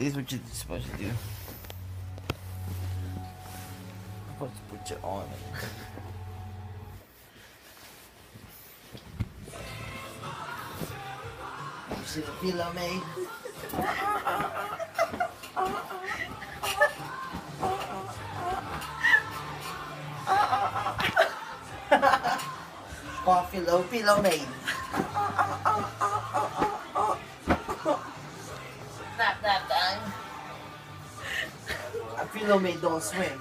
This is what you're supposed to do. You're supposed to put your arm. You see the Pillomaid? Paw pillow, Pillomaid. Nap nap time. A Pillomaid don't swim.